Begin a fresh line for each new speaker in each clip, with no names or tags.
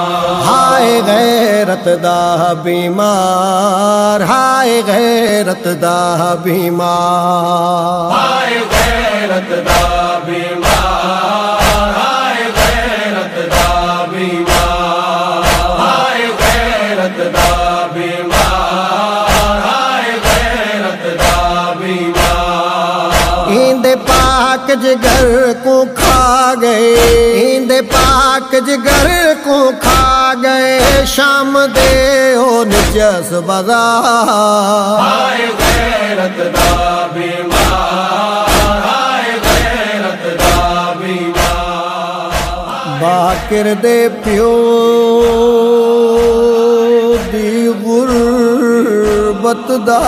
ہائے غیرت دا بیمار ہائے غیرت دا بیمار۔ ہائے
غیرت دا ہائے غیرت دا بیمار۔ ہائے غیرت دا بیمار ہائے غیرت دا بیمار۔
پاک جگر کو کھا گئے ایند پاک جگر ਨੂੰ ਖਾ ਗਏ ਸ਼ਾਮ ਦੇ ਉਹ ਨਚਸ ਬਜ਼ਾ ਹਾਏ
ਗੈਰਤ ਦਾ ਬੀਮਾਰ ਹਾਏ ਗੈਰਤ ਦਾ ਬੀਮਾਰ।
ਬਾਕਰ ਦੇ ਪਿਓ ਦੀ ਗੁਰਬਤ ਦਾ।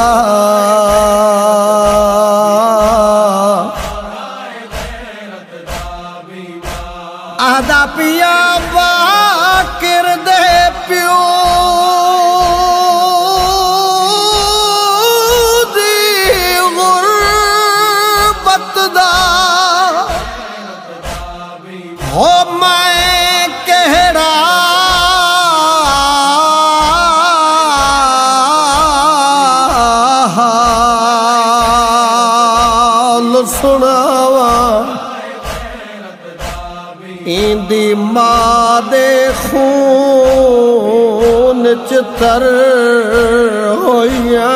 ਆਦਾ ਪਿਓ खून च तर होइया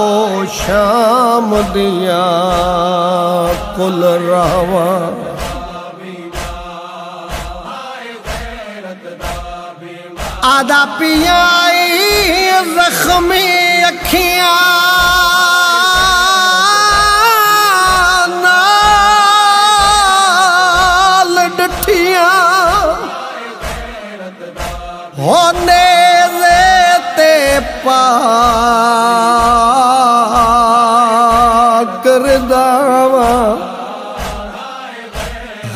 ओ शाम कुल रावा आदा पियाई जख्मी अखियां करदावा।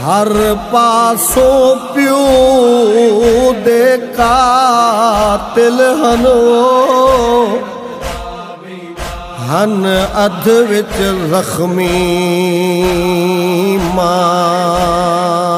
हर पासों प्यो दे कातिल हनो। अध विच जख्मी मावा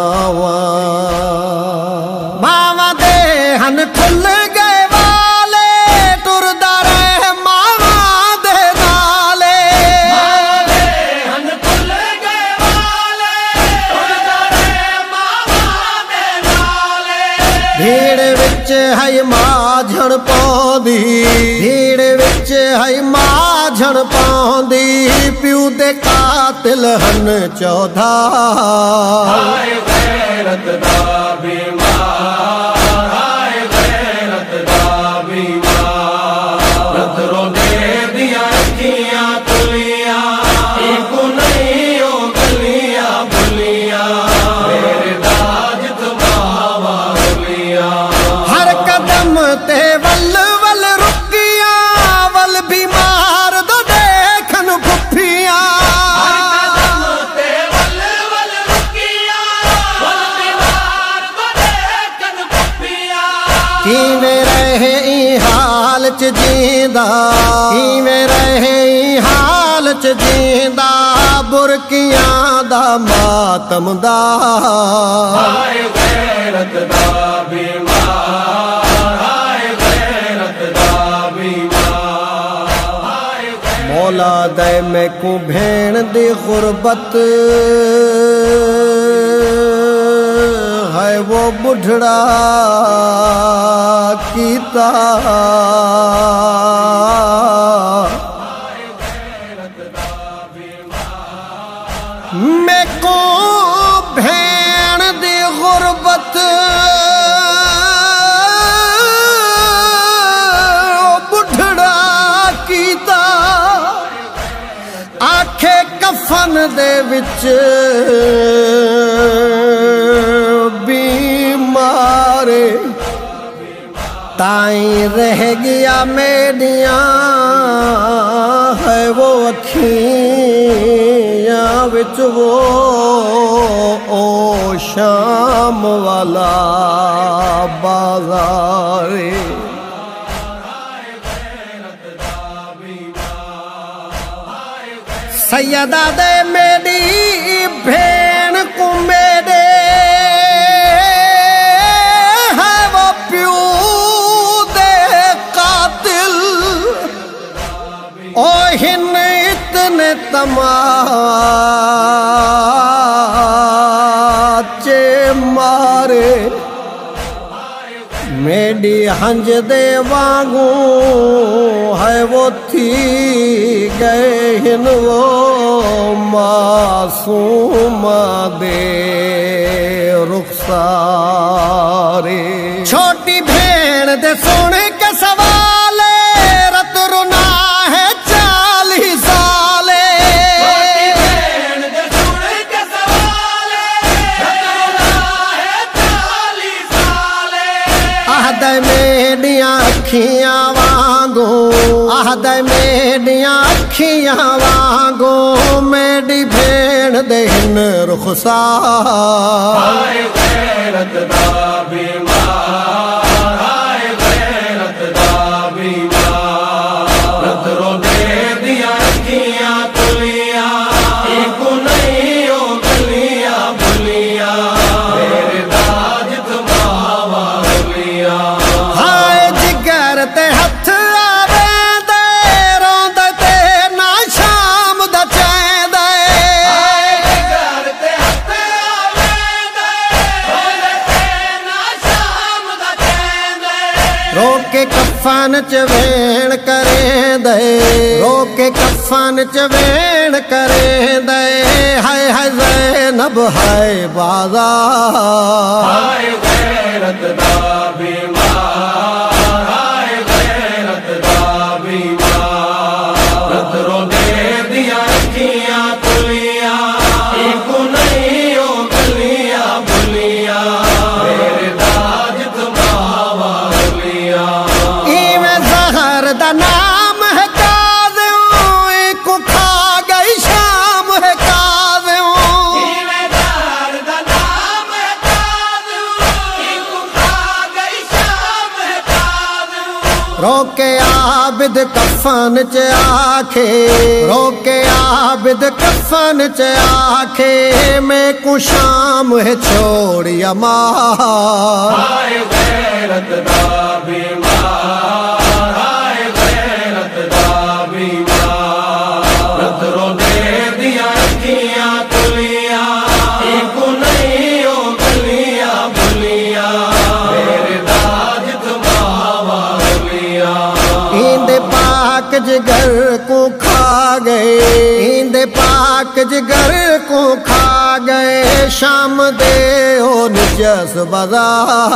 ਹਈ ਮਾਝਣ ਪਾਉਂਦੀ। ਭੀੜ ਵਿੱਚ ਹਈ ਮਾਝਣ ਪਾਉਂਦੀ। ਪਿਉ ਦੇ ਕਾਤਲ ਹਨ ਚੌਧਾ। ਹਾਏ
ਗੈਰਤ ਦਾ ਬੇ
ایویں رہے ای حال چ جیندا۔ ایویں رہے ای حال چ جیندا۔ برکیاں دا ماتم دا۔ ہائے
غیرت دا بیمار۔
مولا دے میں کو بھین دی غربت۔ है वो बुढ़ड़ा कीता मैं को भेण दी गुरबत बुढ़ड़ा कीता आखे कफन दे विच تائیں رہ گیا میڈیاں ہے وہ اکھیاں وچ وہ شام والا بازار سیدہ دے میڈی بھیڑ तमाचे मारे। मेडी हंज दे वांगू है वो थी गए हिन वो मासूम दे रुखसारे छोटी भेण दे सोने آهد ميڊيان اکيان وانگو ميڊي ڀيڻ دي هن رکسار कफन च वेण करे दे रोके कफन च वेण करे दे हाय हाय ज़ैनब हाय बाजार रोके आबिद कफन च आखे रोके आबिद कफन च आखे मैं को शाम है छोड़िया मार جگر کو کھا گئے نیند پاک جگر کو کھا گئے۔ شام دے ہو نجس بازار۔